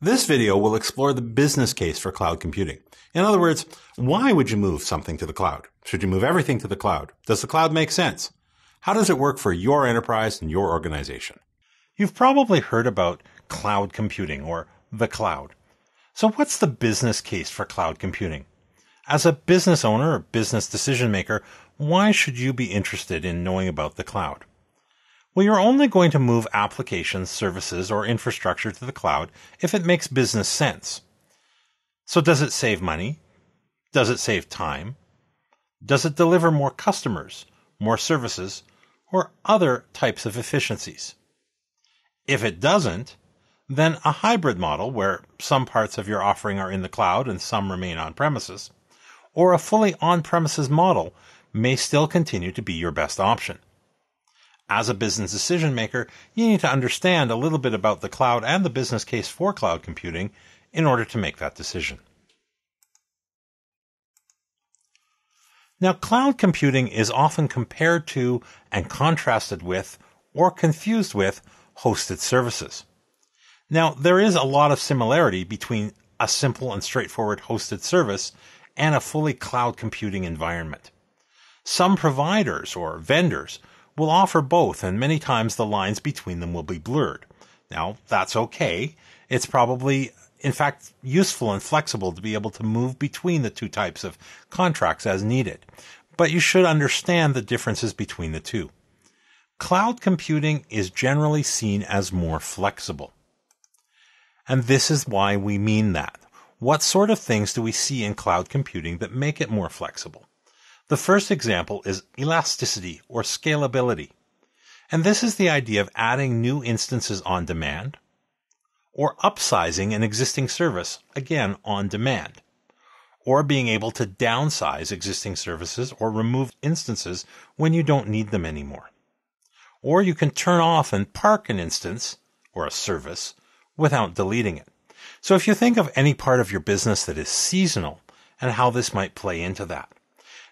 This video will explore the business case for cloud computing. In other words, why would you move something to the cloud? Should you move everything to the cloud? Does the cloud make sense? How does it work for your enterprise and your organization? You've probably heard about cloud computing or the cloud. So what's the business case for cloud computing? As a business owner or business decision maker, why should you be interested in knowing about the cloud? Well, you're only going to move applications, services, or infrastructure to the cloud if it makes business sense. So does it save money? Does it save time? Does it deliver more customers, more services, or other types of efficiencies? If it doesn't, then a hybrid model where some parts of your offering are in the cloud and some remain on premises, or a fully on premises model may still continue to be your best option as a business decision maker, you need to understand a little bit about the cloud and the business case for cloud computing in order to make that decision. Now, cloud computing is often compared to and contrasted with or confused with hosted services. Now, there is a lot of similarity between a simple and straightforward hosted service and a fully cloud computing environment. Some providers or vendors will offer both, and many times the lines between them will be blurred. Now, that's okay. It's probably, in fact, useful and flexible to be able to move between the two types of contracts as needed. But you should understand the differences between the two. Cloud computing is generally seen as more flexible. And this is why we mean that. What sort of things do we see in cloud computing that make it more flexible? The first example is elasticity or scalability. And this is the idea of adding new instances on demand or upsizing an existing service, again, on demand, or being able to downsize existing services or remove instances when you don't need them anymore. Or you can turn off and park an instance or a service without deleting it. So if you think of any part of your business that is seasonal and how this might play into that.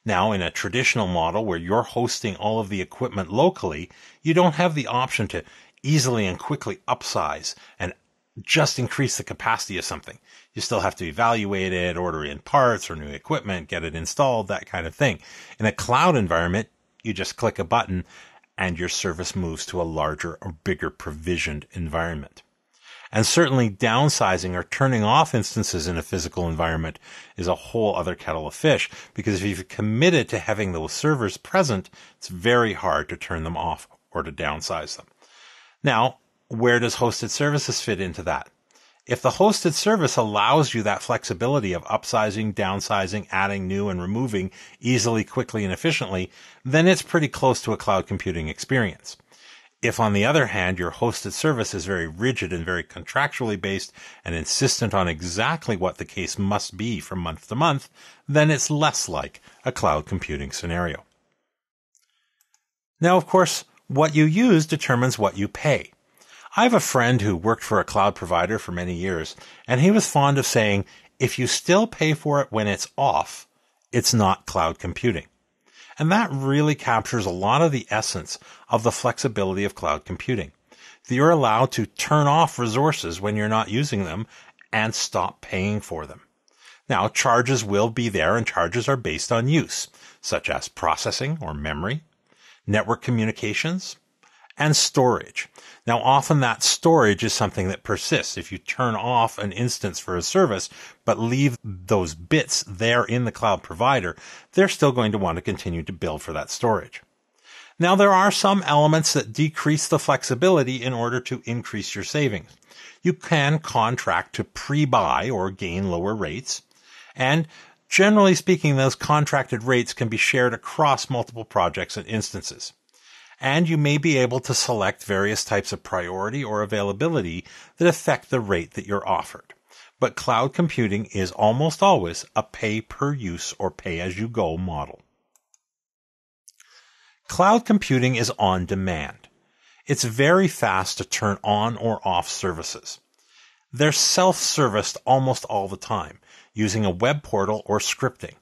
Now, in a traditional model where you're hosting all of the equipment locally, you don't have the option to easily and quickly upsize and just increase the capacity of something. You still have to evaluate it, order in parts or new equipment, get it installed, that kind of thing. In a cloud environment, you just click a button and your service moves to a larger or bigger provisioned environment. And certainly downsizing or turning off instances in a physical environment is a whole other kettle of fish because if you've committed to having those servers present, it's very hard to turn them off or to downsize them. Now, where does hosted services fit into that? If the hosted service allows you that flexibility of upsizing, downsizing, adding new and removing easily, quickly, and efficiently, then it's pretty close to a cloud computing experience. If, on the other hand, your hosted service is very rigid and very contractually based and insistent on exactly what the case must be from month to month, then it's less like a cloud computing scenario. Now, of course, what you use determines what you pay. I have a friend who worked for a cloud provider for many years, and he was fond of saying, if you still pay for it when it's off, it's not cloud computing. And that really captures a lot of the essence of the flexibility of cloud computing. You're allowed to turn off resources when you're not using them and stop paying for them. Now, charges will be there and charges are based on use, such as processing or memory, network communications, and storage. Now, often that storage is something that persists. If you turn off an instance for a service, but leave those bits there in the cloud provider, they're still going to want to continue to bill for that storage. Now, there are some elements that decrease the flexibility in order to increase your savings. You can contract to pre-buy or gain lower rates. And generally speaking, those contracted rates can be shared across multiple projects and instances and you may be able to select various types of priority or availability that affect the rate that you're offered. But cloud computing is almost always a pay per use or pay as you go model. Cloud computing is on demand. It's very fast to turn on or off services. They're self-serviced almost all the time using a web portal or scripting.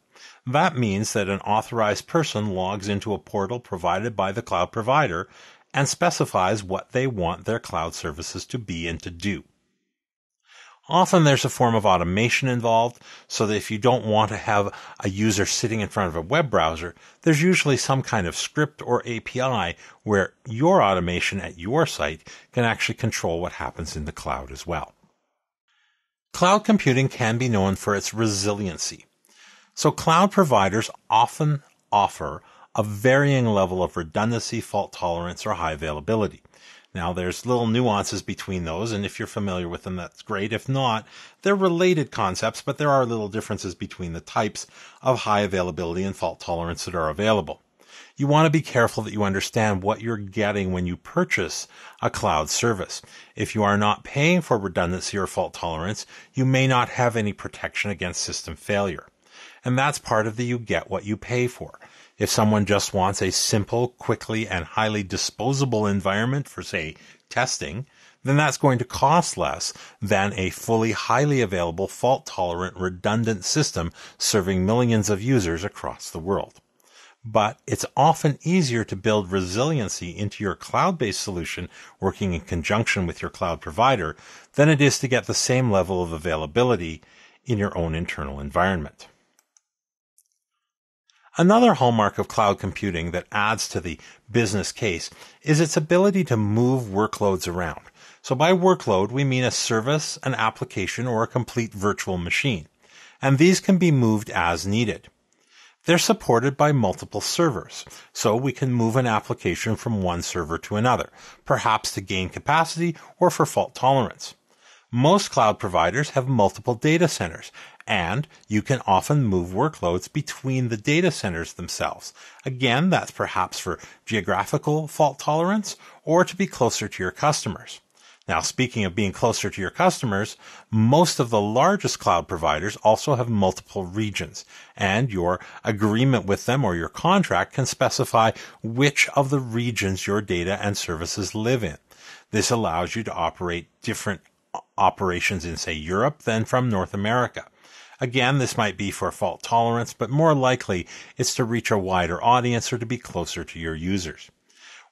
That means that an authorized person logs into a portal provided by the cloud provider and specifies what they want their cloud services to be and to do. Often there's a form of automation involved, so that if you don't want to have a user sitting in front of a web browser, there's usually some kind of script or API where your automation at your site can actually control what happens in the cloud as well. Cloud computing can be known for its resiliency. So cloud providers often offer a varying level of redundancy, fault tolerance, or high availability. Now, there's little nuances between those, and if you're familiar with them, that's great. If not, they're related concepts, but there are little differences between the types of high availability and fault tolerance that are available. You want to be careful that you understand what you're getting when you purchase a cloud service. If you are not paying for redundancy or fault tolerance, you may not have any protection against system failure. And that's part of the you get what you pay for. If someone just wants a simple, quickly, and highly disposable environment for, say, testing, then that's going to cost less than a fully highly available, fault tolerant, redundant system serving millions of users across the world. But it's often easier to build resiliency into your cloud-based solution working in conjunction with your cloud provider than it is to get the same level of availability in your own internal environment. Another hallmark of cloud computing that adds to the business case is its ability to move workloads around. So by workload, we mean a service, an application, or a complete virtual machine. And these can be moved as needed. They're supported by multiple servers, so we can move an application from one server to another, perhaps to gain capacity or for fault tolerance. Most cloud providers have multiple data centers, and you can often move workloads between the data centers themselves. Again, that's perhaps for geographical fault tolerance or to be closer to your customers. Now, speaking of being closer to your customers, most of the largest cloud providers also have multiple regions, and your agreement with them or your contract can specify which of the regions your data and services live in. This allows you to operate different operations in, say, Europe than from North America. Again, this might be for fault tolerance, but more likely it's to reach a wider audience or to be closer to your users.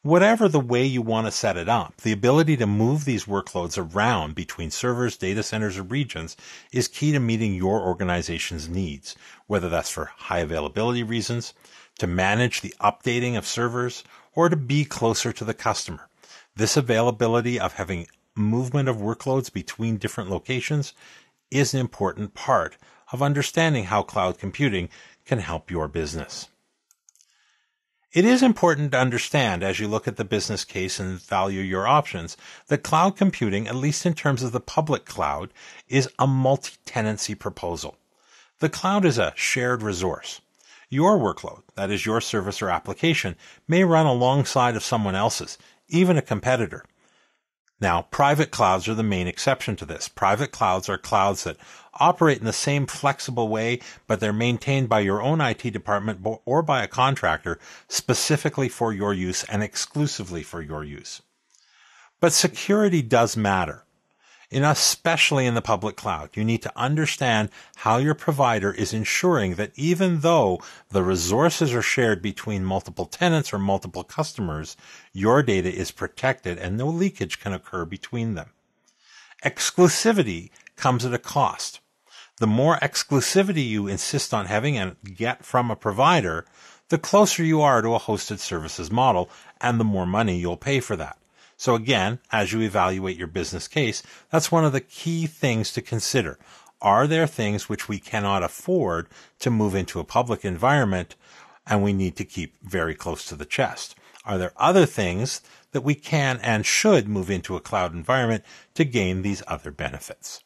Whatever the way you want to set it up, the ability to move these workloads around between servers, data centers, or regions is key to meeting your organization's needs, whether that's for high availability reasons, to manage the updating of servers, or to be closer to the customer. This availability of having movement of workloads between different locations is an important part of understanding how cloud computing can help your business. It is important to understand as you look at the business case and value your options that cloud computing, at least in terms of the public cloud, is a multi-tenancy proposal. The cloud is a shared resource. Your workload, that is your service or application, may run alongside of someone else's, even a competitor. Now, private clouds are the main exception to this. Private clouds are clouds that operate in the same flexible way, but they're maintained by your own IT department or by a contractor specifically for your use and exclusively for your use. But security does matter and especially in the public cloud. You need to understand how your provider is ensuring that even though the resources are shared between multiple tenants or multiple customers, your data is protected and no leakage can occur between them. Exclusivity comes at a cost. The more exclusivity you insist on having and get from a provider, the closer you are to a hosted services model and the more money you'll pay for that. So again, as you evaluate your business case, that's one of the key things to consider. Are there things which we cannot afford to move into a public environment and we need to keep very close to the chest? Are there other things that we can and should move into a cloud environment to gain these other benefits?